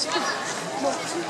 します。